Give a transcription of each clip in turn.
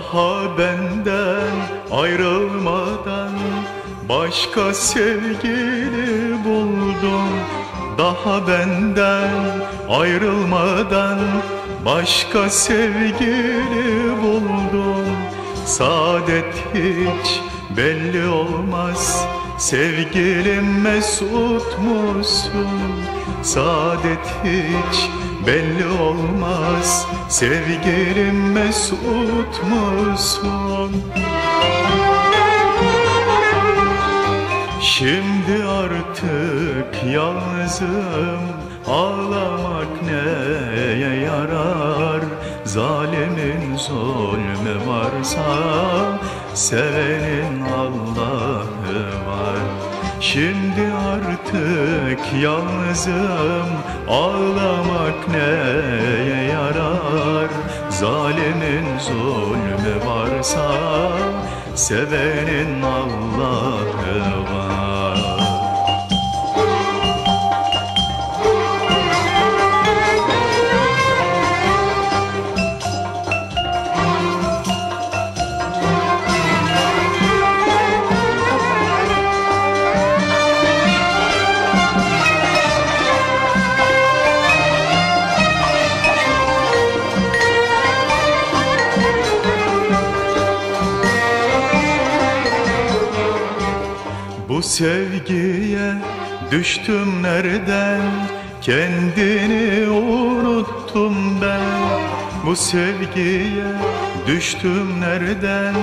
Daha benden ayrılmadan Başka sevgili buldum. Daha benden ayrılmadan Başka sevgili buldum. Saadet hiç belli olmaz Sevgilim mesut musun? Saadet hiç belli olmaz Sevgilim mesut musun? Şimdi artık yalnızım Ağlamak neye yarar Zalimin zulmü varsa Sevenin Allah'ı var. Şimdi artık yalnızım. Ağlamak neye yarar? Zalimin zulmü varsa Sevenin Allah'ı var Bu sevgiye düştüm nereden? Kendini unuttum ben. Bu sevgiye düştüm nereden?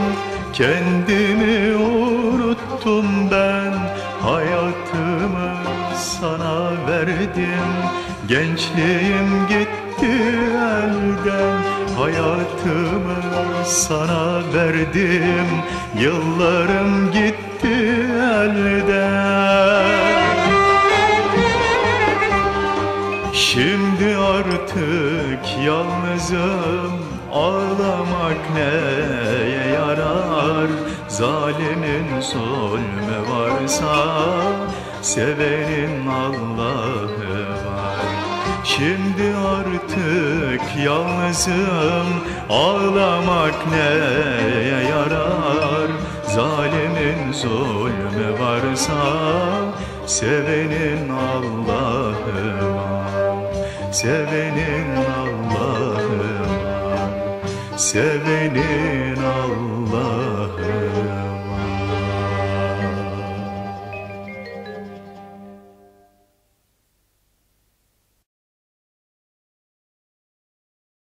Kendimi unuttum ben. Hayatımı sana verdim. Gençliğim gitti elden Hayatımı sana verdim Yıllarım gitti elden. Şimdi artık yalnızım Ağlamak neye yarar? Zalimin zulmü varsa Sevenin Allah'ı Şimdi artık yalnızım Ağlamak neye yarar? Zalimin zulmü varsa Sevenin Allah'ı var. Sevenin Allah'ı Sevenin